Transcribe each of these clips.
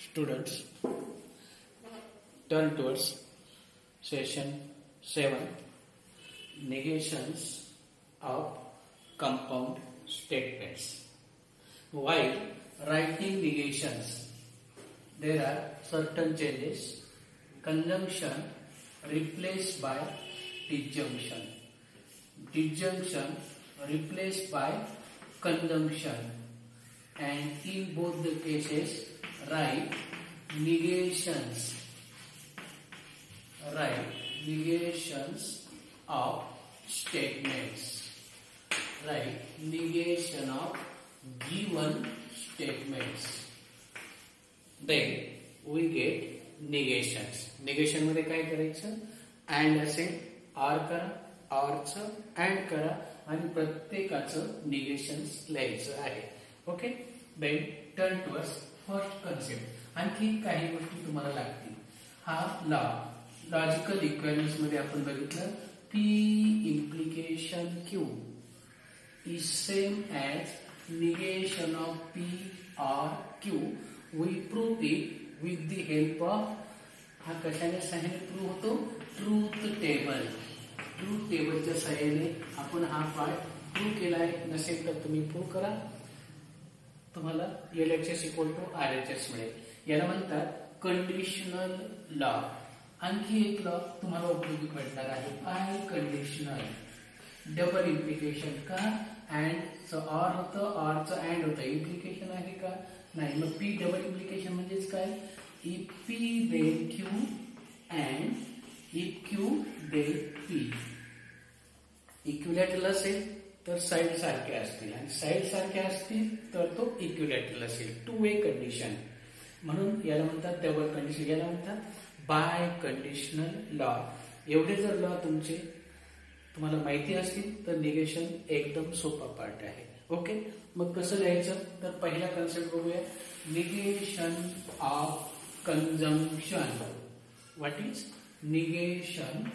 students. Turn towards session 7 negations of compound statements. While writing negations there are certain changes. Conjunction replaced by disjunction. Disjunction replaced by conjunction. And in both the cases write negations write negations of statements write negation of given statements then we get negations negation मध्ये काय करायचं and असे R करा आरचं and करा आणि प्रत्येकाचं negations लिहायचं आहे okay then turn to us first concept आणखी काही गोष्टी तुम्हाला लागतील. हा लॉ लॉजिकल इक्वेलन्समध्ये आपण बघितलं P implication Q is same as negation of P or Q we prove it with the help of हा कशाने सहाय्याने प्रूव्ह होतो? ट्रूथ टेबल ट्रूथ टेबलच्या सहाय्याने आपण हा पार्ट प्रूव्ह केलाय. नसेल तर तुम्ही प्रूव्ह करा. तुम्हाला L H S equal to R H S मिळेल. याला म्हणतात कंडिशनल लॉ आणखी एक लॉ तुम्हाला उपयोगी पडणार आहे. आय कंडिशनल डबल इम्प्लिकेशन का? अँड ऑर होतं आरचं अँड होतं. इम्प्लिकेशन आहे का? नाही. मग पी डबल इम्प्लिकेशन म्हणजेच काय? If P then Q and if Q then P इक्युलेटल असेल? तर साईड सारखे असतील. आणि साईड सारखे असतील तर तो इक्युलॅटरल असेल. टू वे कंडिशन म्हणून याला म्हणतात डबल कंडिशन याला म्हणतात बाय कंडिशनल लॉ एवढे जर लॉ तुमचे तुम्हाला माहिती असतील तर निगेशन एकदम सोपा पार्ट आहे. ओके मग कसं लिहायचं? तर पहिला कन्सेप्ट बघूया. Negation of conjunction what is negation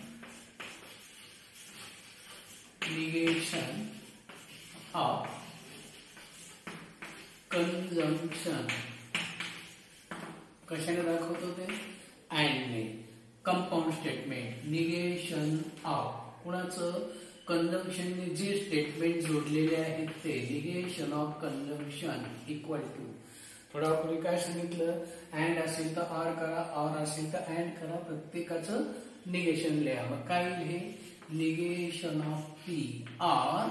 negation of conjunction कशाने दाखवतो ते? अँडने कंपाऊंड स्टेटमेंट निगेशन ऑफ कुणाचं? कंजम्पशनने जे स्टेटमेंट जोडलेले आहेत ते. Negation of conjunction equal to थोडा पूर्वी काय सांगितलं? अँड असेल तर आर करा आर असेल तर अँड करा. प्रत्येकाचं निगेशन लिहा. मग काय हे? Negation of P or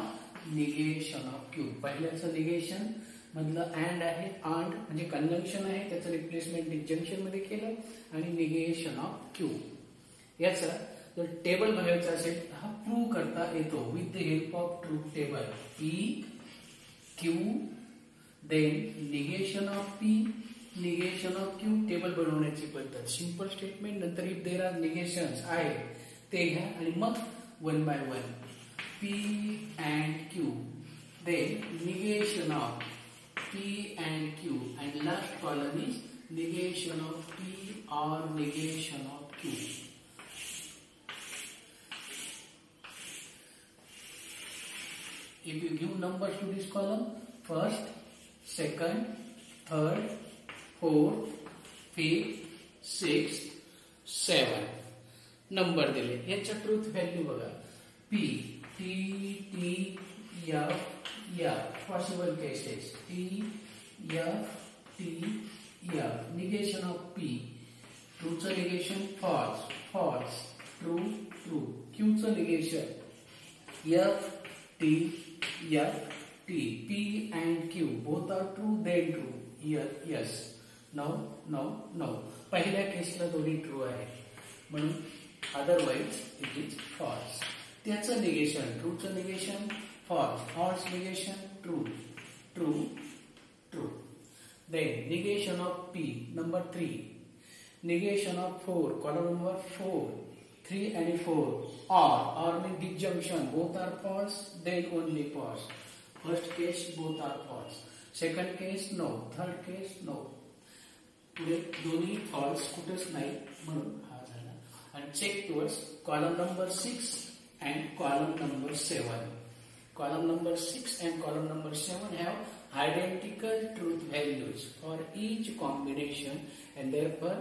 negation. Of Q पहिल्याचं निगेशन मधलं अँड आहे आंड म्हणजे कंजंक्शन आहे त्याचं रिप्लेसमेंट डिजंक्शनमध्ये केलं आणि निगेशन ऑफ क्यू याचा जर टेबल बघायचा असेल हा प्रूव्ह करता येतो. With the help of true table E Q then negation of P negation of Q table बनवण्याची पद्धत. सिंपल स्टेटमेंट नंतर इफ देर आर निगेशन आहे ते घ्या आणि मग one by one P and Q then negation of P and Q and last column is negation of P or negation of Q. If you give numbers to this column, first, second, third, fourth, fifth, sixth, seven. Number दिले याच्या truth value बघा P T T F F possible cases T F T F negation of P ट्रूचं negation false false true true क्यूचं negation F T F T P and Q both are true then true yes no no no पहिल्या केसला दोन्ही true आहे. म्हणून otherwise it is false त्याचं negation ट्रूचं negation false false negation true true true then negation of p number 3 negation of 4 column number 4 3 and 4 or or mean disjunction both are false then only false first case both are false second case no third case no पुढे दोन्ही false कुठेच नाही म्हणून हा झाला आणि check towards column number six and column number 7. column number 6 and column number 7 have identical truth values for each combination and therefore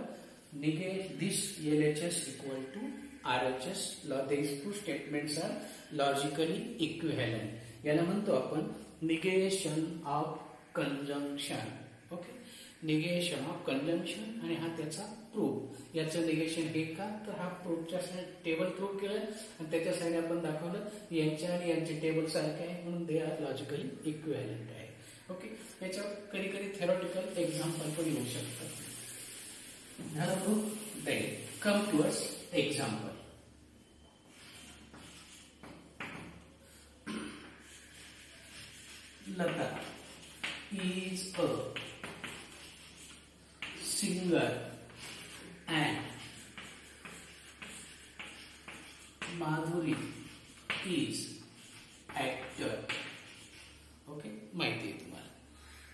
negate this LHS equal to RHS. These two statements are logically equivalent. याला म्हणतो आपण negation of conjunction okay negation of conjunction आणि हा त्याचा proof याचं negation हे का? तर हा प्रूफच्या टेबल प्रूफ केलं आणि त्याच्या साईड आपण दाखवलं यांच्या आणि यांचे टेबल सारखे आहे म्हणून दे आर लॉजिकली इक्वॅलंट आहे. ओके याच्यावर कधी कधी थेरॉटिकल एक्झाम्पल पण येऊ शकतं proof come to us example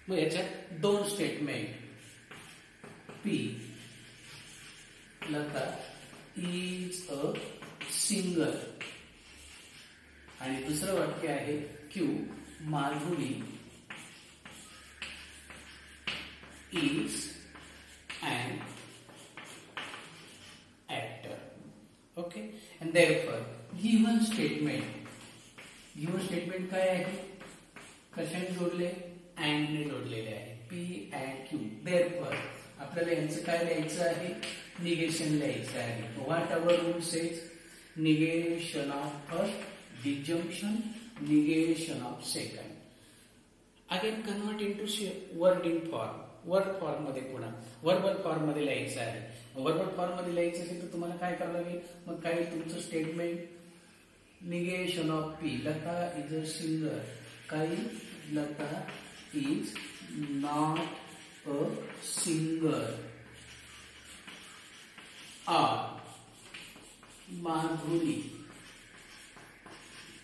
दोन statement P Lata is a singer आणि दुसरं वाक्य आहे Q Madhuri is an actor okay and therefore given statement given statement काय आहे? कशाने जोडले? अँडने जोडलेले आहे. पी अँड क्यू देअरफॉर आपल्याला यांचं काय लिहायचं आहे? निगेशन लिहायचं आहे. What our rule says negation of first disjunction of second again convert into word in form word फॉर्ममध्ये पुन्हा. वर्बल फॉर्ममध्ये लिहायचं आहे. वर्बल फॉर्ममध्ये लिहायचं असेल तर तुम्हाला काय करावं लागेल? मग काय तुमचं statement negation of P Lata is a singer काही Lata is not a singer or Madhuri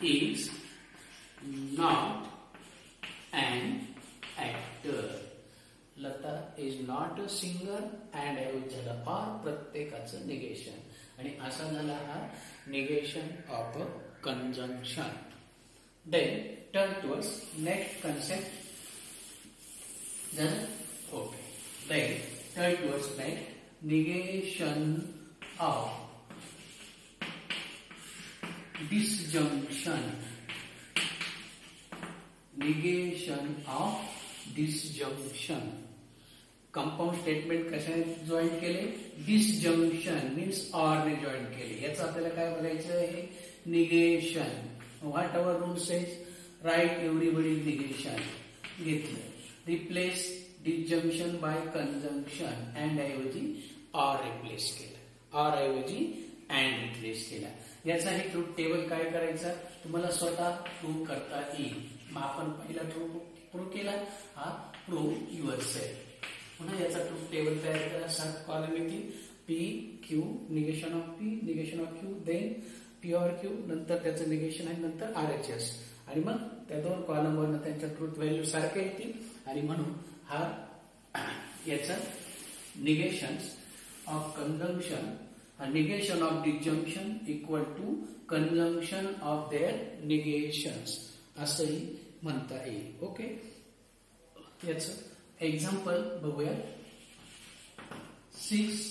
is not an actor. Lata is not a singer and ऐवज झालं ऑर प्रत्येकाचं निगेशन आणि असा झाला हा negation of a conjunction then turn towards next concept then okay then Third words like negation of disjunction. Negation of disjunction. Compound statement कशाने join केले? Disjunction means or ने जॉईन केले. याचं आपल्याला काय बघायचं आहे? Negation what our rule says right everybody negation घेतलं. Replace disjunction by conjunction and ऐवजी आर रिप्लेस केलं. आर ऐवजी अँड रिप्लेस केला. याचा हे ट्रूथ टेबल काय करायचा? तुम्हाला स्वतः प्रूव्ह करता येईल. मग आपण पहिला ट्रूथ प्रूव्ह केला. हा प्रूव्ह युअर सेल्फ पुन्हा याचा ट्रूथ टेबल तयार करा. सात कॉलम येतील. P Q negation of P negation of Q then P or Q नंतर त्याचं निगेशन आहे नंतर आर एच एस आणि मग त्या दोन कॉलमवर त्यांच्या ट्रूथ व्हॅल्यू सारख्या येतील. आणि म्हणून हा याचा negation of conjunction negation of disjunction equal to conjunction of their negation असंही म्हणता येईल. ओके याच एक्झाम्पल बघूया six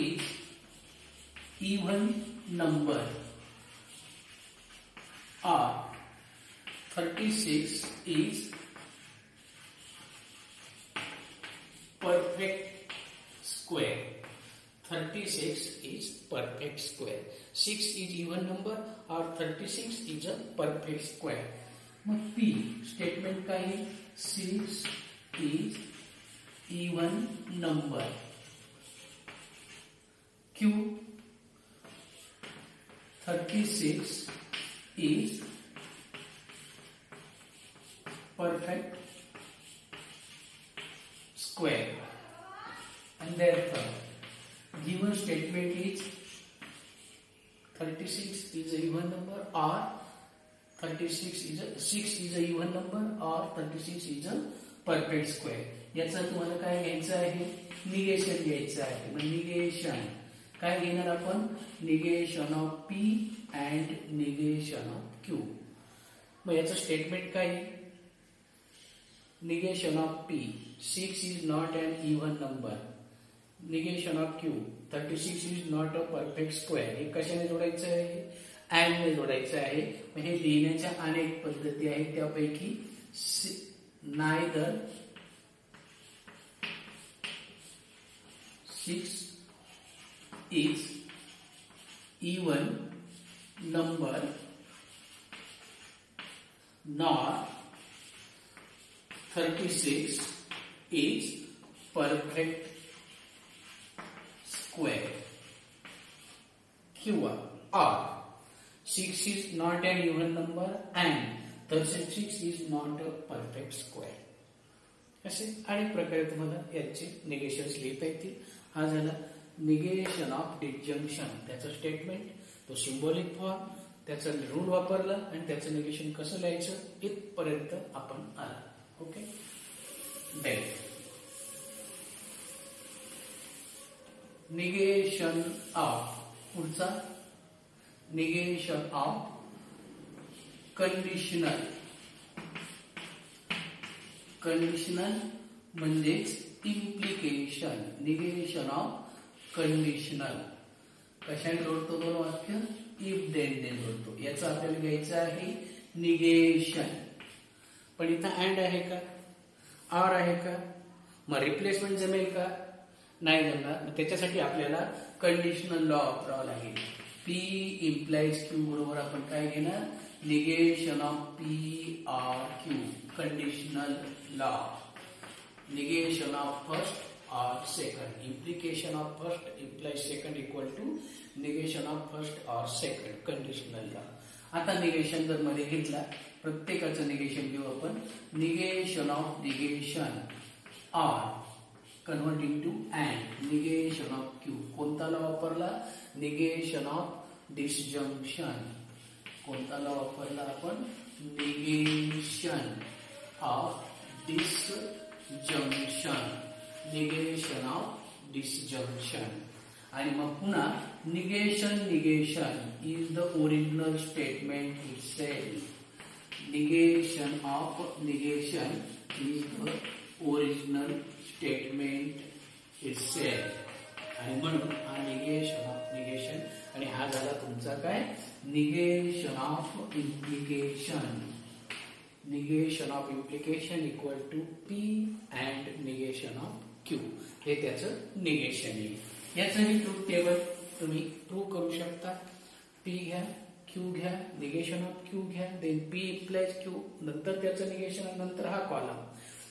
is even number or thirty six is perfect square 36 is perfect square 6 is even number or 36 is a perfect square P statement काय आहे 6 is even number Q 36 is perfect square and therefore given statement is 36 is a even number or 36 is a 6 is a even number or 36 is a perfect square याचा तुम्हाला काय घ्यायचं आहे negation घ्यायचं आहे मग निगेशन काय घेणार आपण negation of P and negation of Q मग याचं स्टेटमेंट काय negation of p 6 is not an even number negation of q 36 is not a perfect square हे कशाने जोडायचं आहे अँड ने जोडायचं आहे हे लिहिण्याच्या अनेक पद्धती आहेत त्यापैकी neither six is even number not 36 is perfect square. किंवा R. 6 is not an even number and 36 is not a perfect square. असे अनेक प्रकारे तुम्हाला याचे निगेशन्स लिहिता येतील हा झाला निगेशन ऑफ डिजंक्शन त्याचं स्टेटमेंट तो सिम्बॉलिक फॉर्म त्याचं रूल वापरला आणि त्याचं निगेशन कसं लिहायचं? इथपर्यंत आपण आला. Okay? Then, negation of, पुढचा. Negation of कंडिशनल कंडिशनल म्हणजेच इम्प्लिकेशन निगेशन ऑफ कंडिशनल कशाने जोडतो दोन वाक्य? इफ देन ने जोडतो. याचा आपल्याला घ्यायचं आहे निगेशन पण इथं अँड आहे का? आर आहे का? मग रिप्लेसमेंट जमेल का? नाही जमणार. मग त्याच्यासाठी आपल्याला कंडिशनल लॉ वापरावा लागेल. पी इम्प्लाइज क्यू बरोबर आपण काय घेणार? Negation of P or Q conditional law negation of first or second. Implication of first implies second equal to negation of first or second. Conditional law. आता negation जर मध्ये घेतला प्रत्येकाचं निगेशन घेऊ आपण. Negation of negation or converting to and negation of Q कोणताला वापरला? Negation of disjunction कोणताला वापरला आपण? Negation of disjunction negation of disjunction आणि मग पुन्हा negation negation is the original statement itself negation of negation is the original statement itself. आणि म्हणून हा निगेशन ऑफ निगेशन आणि हा झाला तुमचा काय? Negation of implication negation of implication equal to P and negation of Q हे त्याचं निगेशन येईल याचंही ट्रूथ टेबल तुम्ही प्रूव्ह करू शकता. पी घ्या. क्यू घ्या निगेशन ऑफ क्यू घ्या देन पी इप्लाइज क्यू नंतर त्याचं निगेशन नंतर हा कॉलम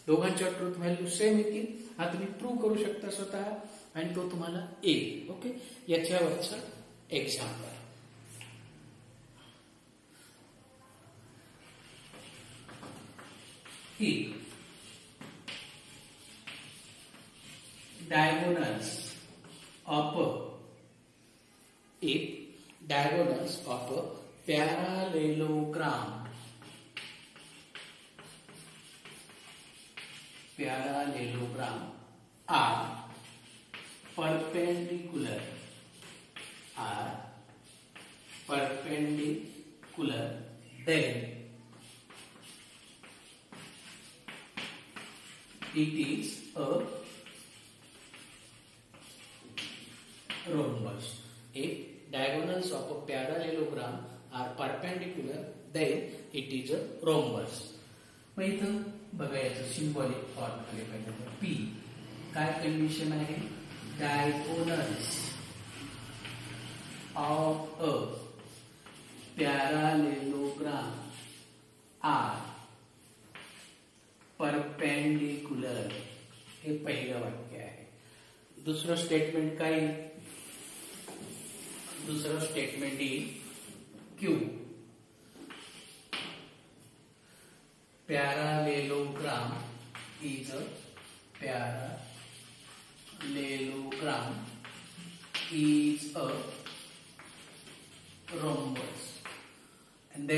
दोघांच्या ट्रूथ व्हॅल्यू सेम येतील. हा तुम्ही प्रूव्ह करू शकता स्वतः आणि तो तुम्हाला येईल ओके याच्यावरचं एक्झाम्पल ही diagonals up if diagonals of a parallelogram parallelogram are perpendicular are perpendicular then it is a rhombus. If diagonals of a parallelogram are perpendicular, then it is a rhombus. मग इथं बघा याचं symbolic form आले पाहिजे. P काय condition आहे? Diagonals of a parallelogram are perpendicular हे पहिलं वाक्य आहे. दुसरं स्टेटमेंट काय? दुसरं स्टेटमेंट येईल. Q parallelogram is a parallelogram is a rhombus and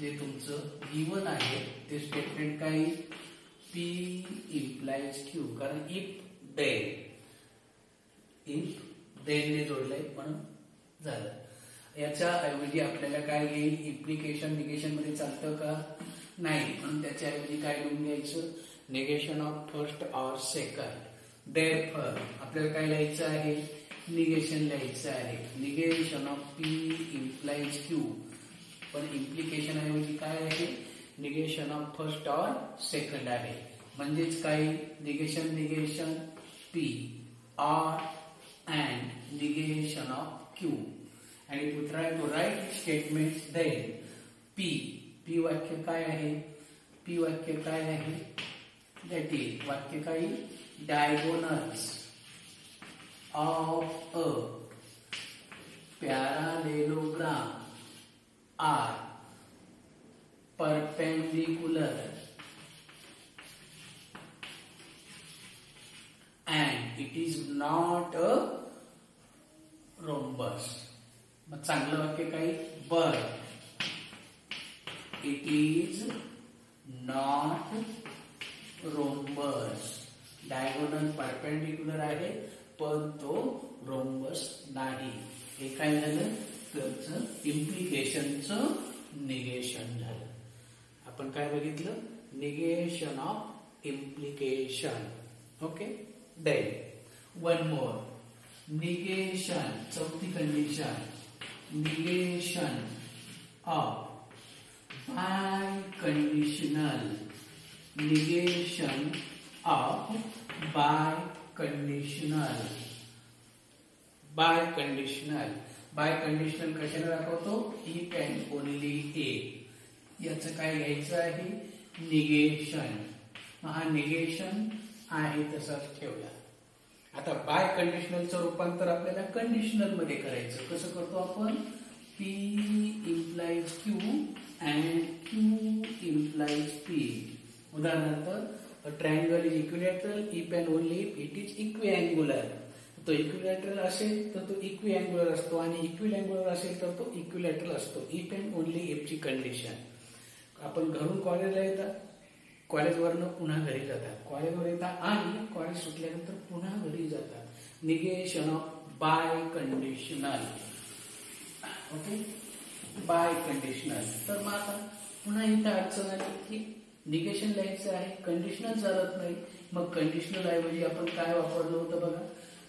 जे तुमचं गिवन आहे ते स्टेटमेंट काय पी इम्प्लाइज क्यू कारण इफ देन इफ देनने जोडलंय म्हणून झालं. याच्या ऐवजी आपल्याला काय येईल? इम्प्लिकेशन निगेशनमध्ये चालतं का? नाही. म्हणून त्याच्याऐवजी काय लिहून घ्यायचं? Negation of first or second therefore आपल्याला काय लिहायचं आहे? निगेशन लिहायचं आहे. Negation of P implies Q पण इम्प्लिकेशन ऐवजी काय आहे? Negation of first or second आहे. म्हणजेच काय? Negation negation P or and negation of Q and if you try to write statements then P P वाक्य काय आहे P वाक्य काय आहे that is वाक्य काय diagonals of a parallelogram are perpendicular it is not a rhombus मग चांगलं वाक्य काय? बर. It is not rhombus diagonal perpendicular आहे पण तो रोम्बस नाही. हे काय झालं? त्याचं इम्प्लिकेशनचं निगेशन झालं. आपण काय बघितलं? Negation of implication okay then one more negation चौथी condition negation of biconditional negation of biconditional biconditional biconditional कशाला दाखवतो? ही कॅन ओनली ए याच काय घ्यायचं आहे? निगेशन हा निगेशन आहे तसाच ठेवला. आता बाय कंडिशनलचं रूपांतर आपल्याला कंडिशनलमध्ये करायचं. कसं करतो आपण? P implies Q and Q implies P उदाहरणार्थ triangle is equilateral if and only it is equiangular तो इक्विलॅटरल असेल तर तो इक्विअँग्युलर असतो. आणि इक्विलँग्युलर असेल तर तो इक्विलॅटरल असतो. इफ अँड ओनली इफची कंडिशन आपण घरून कॉलेजला येतात कॉलेजवरनं पुन्हा घरी जातात. कॉलेजवर येतात आणि कॉलेज सुटल्यानंतर पुन्हा घरी जातात. Negation of biconditional. Okay? Biconditional. तर मग आता पुन्हा इथं अडचण आली की निगेशन लिहायचं आहे कंडिशनल चालत नाही. मग कंडिशनल ऐवजी आपण काय वापरलं होतं बघा?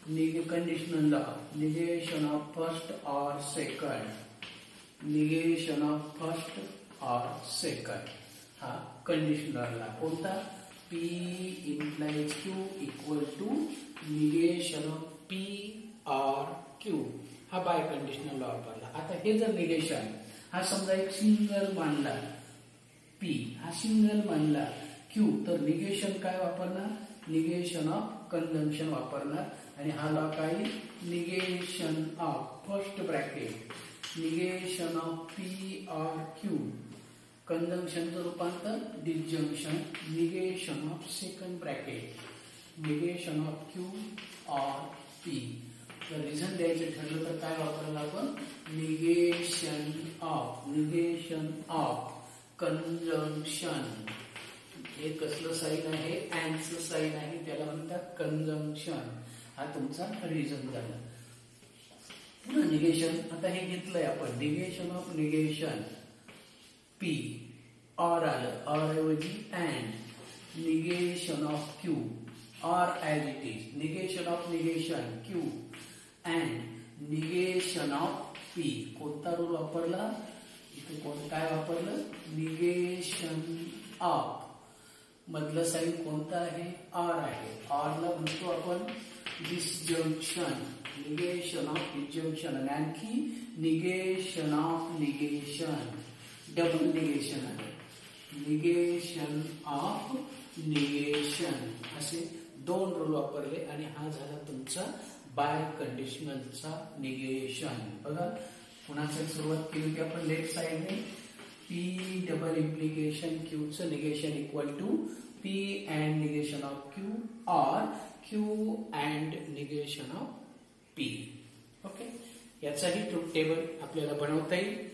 निगे conditional law. Negation of first or second. Negation of first or second. हा कंडिशनरला कोणता? P implies Q equal to negation of P or Q हा बाय कंडिशनल लॉ वापरला. आता हे जर निगेशन हा समजा एक सिंगल मानला पी हा सिंगल मानला क्यू तर निगेशन काय वापरणार? निगेशन ऑफ कन्झम्पन वापरणार. आणि हा लॉ काय? Negation of first bracket negation of P or Q कंजंक्शनचं रूपांतर disjunction negation of second bracket negation of Q or P तर रिझन द्यायचं ठरलं तर काय वापरायला आपण negation of negation of conjunction हे कसलं साईन आहे? अँडचं साईन आहे त्याला म्हणतात कंजंक्शन हा तुमचा रिझन झाला. पुन्हा निगेशन आता हे घेतलंय आपण. Negation of negation P or आलं ऑर ऐवजी and negation of Q or as it is negation of negation Q and negation of P कोणता रूल वापरला? इथे कोण काय वापरलं? निगेशन ऑफ मधलं साईन कोणतं आहे? आर आहे. आरला म्हणतो आपण डिसजंक्शन निगेशन ऑफ डिसजंक्शन आणि आणखी negation of negation double negation आहे निगेशन ऑफ निगेशन असे दोन रूल वापरले आणि हा झाला तुमचा बाय कंडिशनलचा निगेशन बघा पुन्हा सुरुवात केली की आपण लेफ्ट साईडने P double implication क्यूचं negation equal to P and negation of Q or Q and negation of P okay याचाही ट्रूथ टेबल आपल्याला बनवता येईल.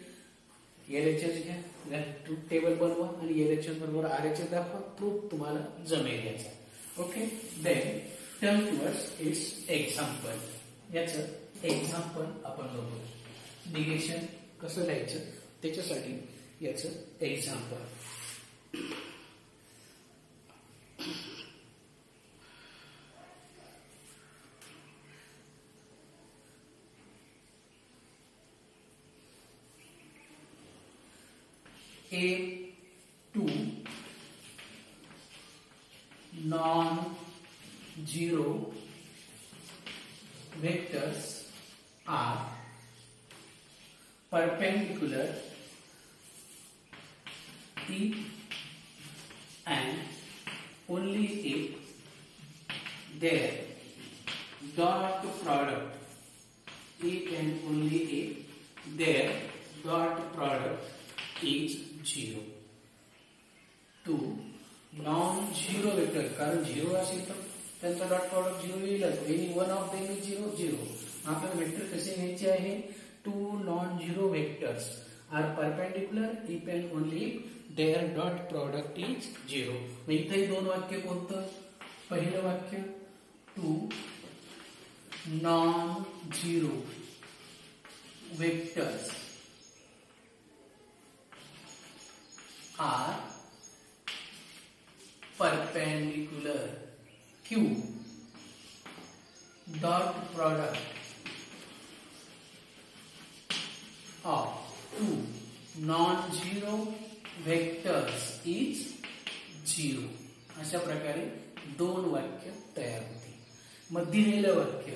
एलएचएस घ्या. ट्रूथ टेबल बनवा आणि एलएचएस बरोबर आर एच एस दाखवा. प्रूफ तुम्हाला जमेल याचा. Okay then term towards its example याचं एक्झाम्पल आपण बघू निगेशन कसं लिहायचं? त्याच्यासाठी याचं example A two. Non-zero vectors are perpendicular if and only if their dot product. If and only if their dot product is zero. Two non zero vector, कारण zero असेल तर त्यांचा डॉट प्रॉडक्ट झिरो येईलच any one of them is zero zero आपल्याला vector कसे घ्यायचे आहे two, non zero vectors. Are perpendicular if and only their dot product is zero मग इथेही दोन वाक्य कोणतं पहिलं वाक्य, two, non zero vectors. Are perpendicular q dot product of two non-zero vectors is zero अशा प्रकारे दोन वाक्य तयार होते मग दिलेलं वाक्य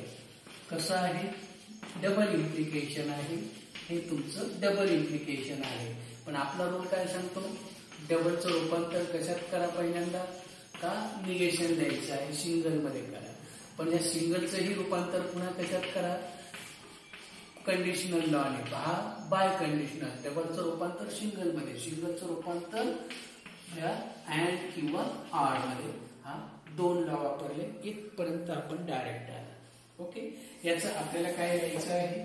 कसं आहे? डबल इम्प्लिकेशन आहे. हे तुमचं डबल इम्प्लिकेशन आहे. पण आपला रोल काय सांगतो? डबलचं रूपांतर कशात करा पहिल्यांदा? का निगेशन द्यायचं आहे सिंगलमध्ये करा. पण या सिंगलचंही रूपांतर पुन्हा कशात करा? कंडिशनल लॉने हा बाय कंडिशनल डबलचं रूपांतर सिंगलमध्ये. सिंगलचं रूपांतर या अँड किंवा आरमध्ये. हा दोन लॉ वापरले इथपर्यंत आपण डायरेक्ट आला ओके याचं आपल्याला काय लिहायचं आहे?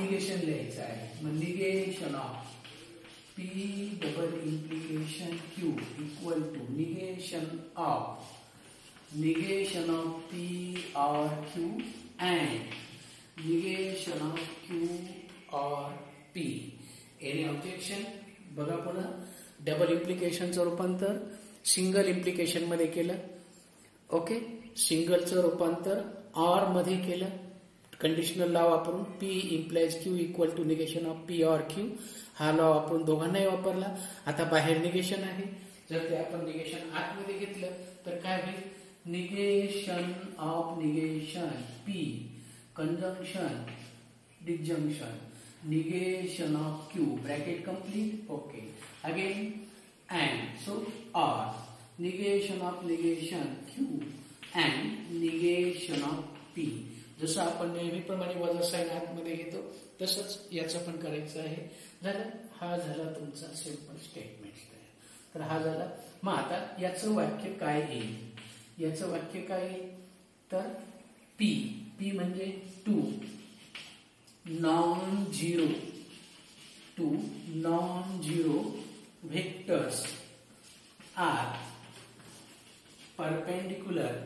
निगेशन लिहायचं आहे. मग negation of. P double implication Q equal to negation of negation of P or Q and negation of Q or P. Any objection? बघा पुन्हा. डबल इम्प्लिकेशनचं रूपांतर सिंगल इम्प्लिकेशनमध्ये केलं. ओके सिंगलचं रूपांतर ऑरमध्ये केलं. कंडिशनल लॉ वापरून P implies Q equal to negation of P or Q हा law आपण दोघांनाही वापरला. आता बाहेर निगेशन आहे. जर ते आपण निगेशन आतमध्ये घेतलं तर काय होईल? Negation of negation P conjunction disjunction negation of Q bracket complete okay again and so or negation of negation Q and निगे जसं आपण नेहमीप्रमाणे वजा साईन आतमध्ये घेतो तसंच याचं पण करायचं आहे. झालं? हा झाला तुमचा सिंपल स्टेटमेंट तर हा झाला. मग आता याचं वाक्य काय येईल? याचं वाक्य काय येईल? तर पी पी म्हणजे two non zero two non zero vectors are perpendicular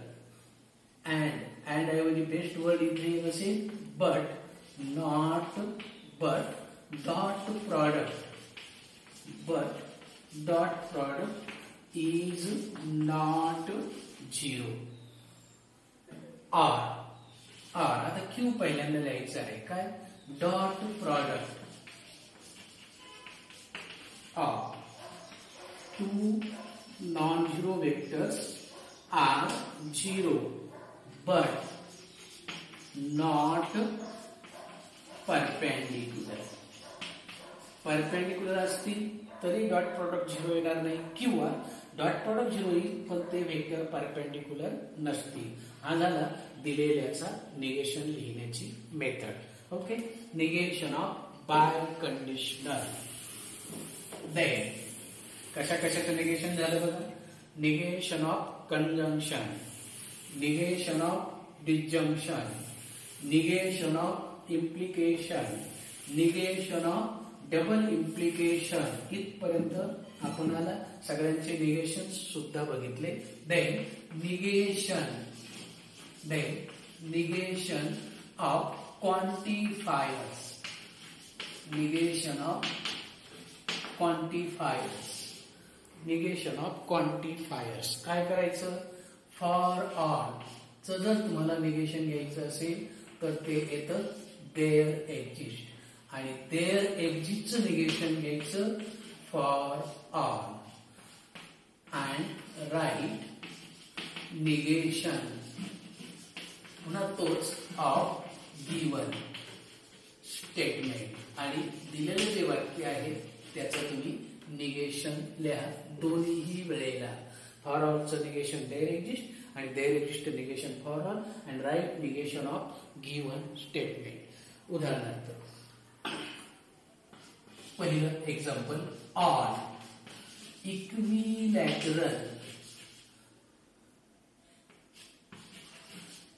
and and ऐवजी बेस्ट वर्ड इथे असेल but not but dot product but dot product is not zero r r आता क्यू पहिल्यांदा लिहायचं आहे काय dot product of two non zero vectors are zero But not perpendicular perpendicular असतील तरी डॉट प्रॉडक्ट झिरो येणार नाही. किंवा डॉट प्रॉडक्ट झिरो येईल पण ते व्हेक्टर परपेंडिक्युलर नसतील. हा झाला दिलेल्याचा निगेशन लिहिण्याची method okay negation of bi conditioner then कशा कशाचं निगेशन झालं बघा? Negation of conjunction negation of disjunction negation of implication negation of double implication इथपर्यंत आपणाला सगळ्यांचे निगेशन सुद्धा बघितले. Then negation. Then negation of quantifiers. Negation of quantifiers. Negation of quantifiers. काय करायचं? फॉर ऑल च जर तुम्हाला निगेशन घ्यायचं असेल तर ते येतं देअर एक्झिस्ट आणि देअर एक्झिस्टचं निगेशन घ्यायचं for all and right negation पुन्हा तोच ऑफ गिवन स्टेटमेंट आणि दिलेलं जे वाक्य आहे त्याचं तुम्ही निगेशन लिहा. दोन्हीही वेळेला. फॉर ऑलचं निगेशन देअर एक्झिस्ट आणि there exist negation for all and right negation of given statement उदाहरणार्थ पहिलं example all equilateral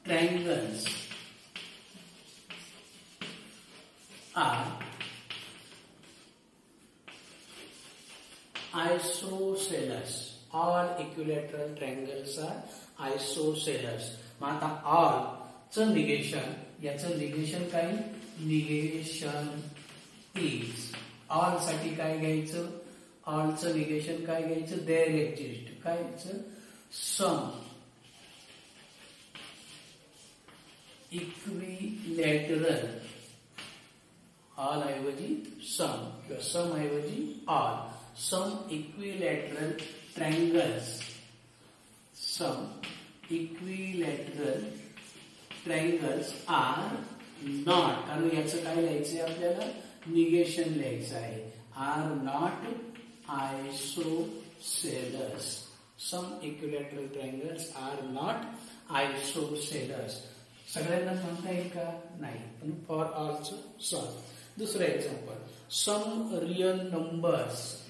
triangles equilateral triangles are isosceles. मग आता ऑल च निगेशन याचं निगेशन काय? निगेशन इज ऑलसाठी काय घ्यायचं? ऑलचं निगेशन काय घ्यायचं? देअर एक्झिस्ट काय घ्यायचं? सम इक्विलॅटरल ऑल ऐवजी सम किंवा सम ऐवजी all some equilateral triangles some equilateral triangles are not कारण याचं काय लिहायचंय आपल्याला? निगेशन लिहायचं आहे. Are not isosceles some equilateral triangles are not isosceles सगळ्यांना म्हणता येईल का? नाही. पण फॉर ऑलचं सम दुसरं example some real numbers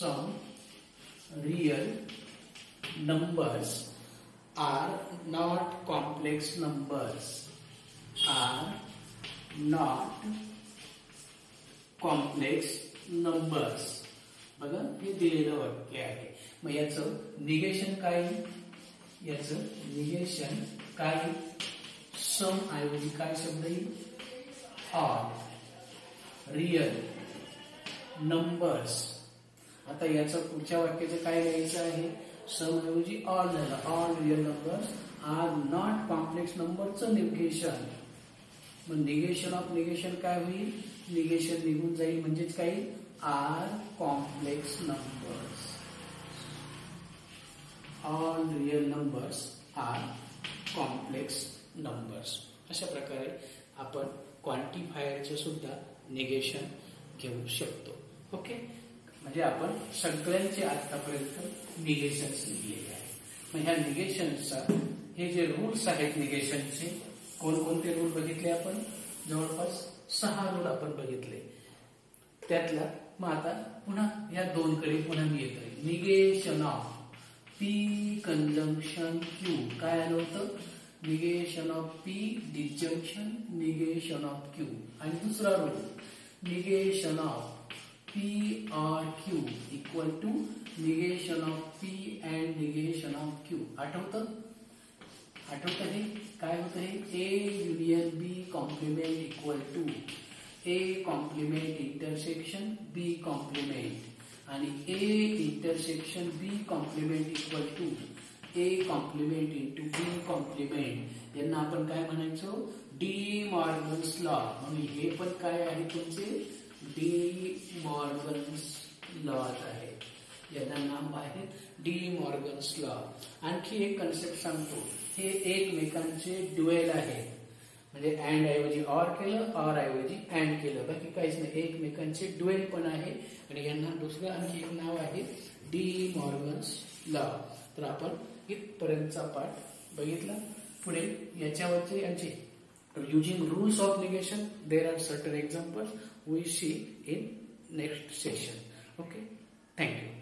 some real numbers are not complex numbers are not complex numbers बघा, हे दिलेलं वाक्य आहे. मग निगेशन काय? याचं निगेशन काय? सम ऐवजी काय शब्द येईल रियल नंबर्स आता याचं पुढच्या वाक्याचं काय लिहायचं आहे? सम ऐवजी ऑल झालं. All real number are not complex नंबरचं निगेशन. मग निगेशन ऑफ निगेशन काय होईल? निगेशन निघून जाईल म्हणजेच काही are complex numbers all real numbers are complex numbers अशा प्रकारे आपण क्वांटिफायरचे सुद्धा निगेशन घेऊ शकतो. ओके म्हणजे आपण सगळ्यांचे आतापर्यंत निगेशन्स लिहिलेले आहेत. मग ह्या निगेशन्सचा हे जे रूल्स आहेत निगेशनचे कोणकोणते रूल बघितले आपण? जवळपास सहा रूल आपण बघितले. त्यातला मग आता पुन्हा या दोनकडे पुन्हा मी येतोय. Negation of P conjunction Q काय आलं होतं? Negation of P disjunction negation of Q आणि दुसरा rule negation of P or Q equal to negation of P and negation of Q आठवतं? आठवतं हे? काय होतं हे? A union B complement equal to A complement intersection B complement आणि A intersection B complement equal to A complement into B complement यांना आपण काय म्हणायचो? डी मॉर्गन्स लॉ म्हणून हे पण काय आहे तुमचे? डी मॉर्गन्स लॉज आहेत यांना नाम आहे डी मॉर्गन्स लॉ. आणखी एक कन्सेप्ट सांगतो. हे एकमेकांचे ड्युएल आहे. म्हणजे अँड ऐवजी ऑर केलं ऑर ऐवजी अँड केलं. बाकी काहीच नाही. एकमेकांचे ड्युएल पण आहे. आणि यांना दुसरं आणखी एक नाव आहे डी मॉर्गन्स लॉ. तर आपण इथपर्यंतचा पाठ बघितला. पुढे याच्यावरचे यांचे. Using rules of negation. There are certain examples we see in next session. Okay? Thank you